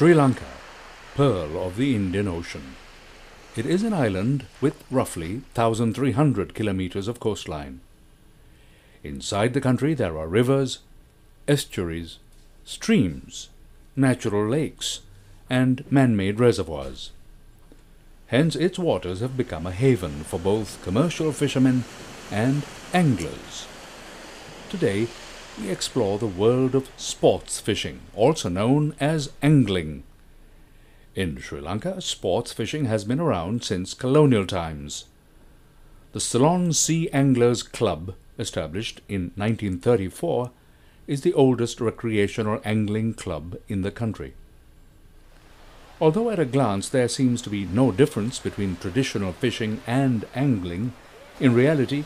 Sri Lanka, pearl of the Indian Ocean. It is an island with roughly 1,300 kilometers of coastline. Inside the country there are rivers, estuaries, streams, natural lakes, and man-made reservoirs. Hence its waters have become a haven for both commercial fishermen and anglers. Today we explore the world of sports fishing, also known as angling. In Sri Lanka, sports fishing has been around since colonial times. The Ceylon Sea Anglers Club, established in 1934, is the oldest recreational angling club in the country. Although at a glance there seems to be no difference between traditional fishing and angling, in reality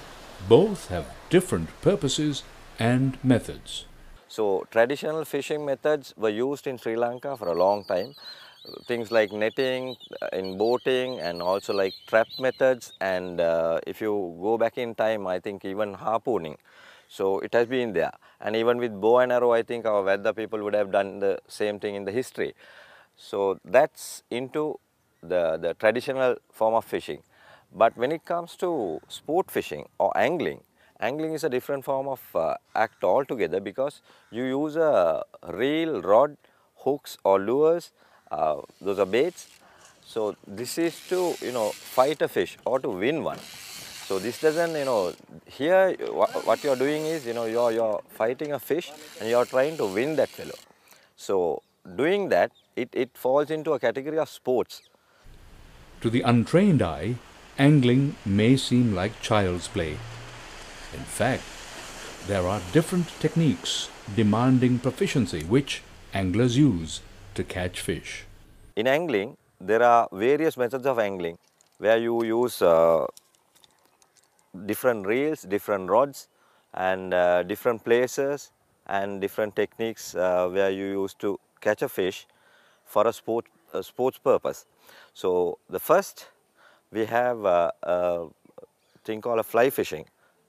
both have different purposes and methods. So traditional fishing methods were used in Sri Lanka for a long time. Things like netting, uh, in boating and also like trap methods and uh, if you go back in time I think even harpooning. So it has been there and even with bow and arrow I think our Vedda people would have done the same thing in the history. So that's into the, the traditional form of fishing. But when it comes to sport fishing or angling, angling is a different form of uh, act altogether because you use a reel, rod, hooks or lures, uh, those are baits. So this is to, you know, fight a fish or to win one. So this doesn't, you know, here what you're doing is, you know, you're, you're fighting a fish and you're trying to win that fellow. So doing that it, it falls into a category of sports. To the untrained eye, angling may seem like child's play. In fact, there are different techniques demanding proficiency which anglers use to catch fish. In angling, there are various methods of angling where you use uh, different reels, different rods and uh, different places and different techniques uh, where you use to catch a fish for a sport a sports purpose. So the first we have a, a thing called a fly fishing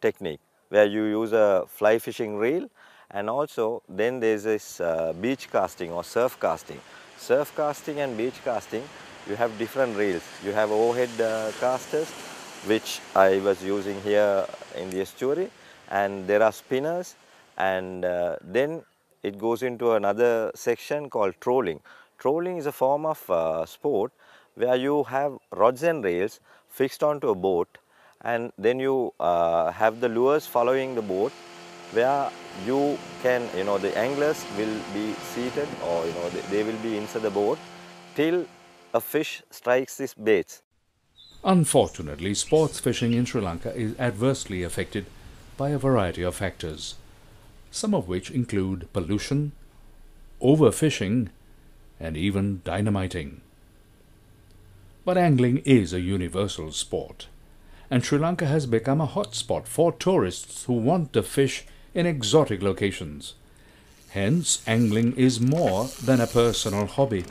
technique where you use a fly fishing reel and also then there's this uh, beach casting or surf casting. Surf casting and beach casting you have different reels. You have overhead uh, casters which I was using here in the estuary and there are spinners and uh, then it goes into another section called trolling. Trolling is a form of uh, sport where you have rods and reels fixed onto a boat and then you uh, have the lures following the boat where you can, you know, the anglers will be seated or, you know, they, they will be inside the boat till a fish strikes these bait. Unfortunately, sports fishing in Sri Lanka is adversely affected by a variety of factors, some of which include pollution, overfishing, and even dynamiting. But angling is a universal sport, and Sri Lanka has become a hotspot for tourists who want to fish in exotic locations. Hence, angling is more than a personal hobby.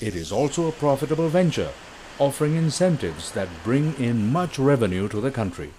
It is also a profitable venture, offering incentives that bring in much revenue to the country.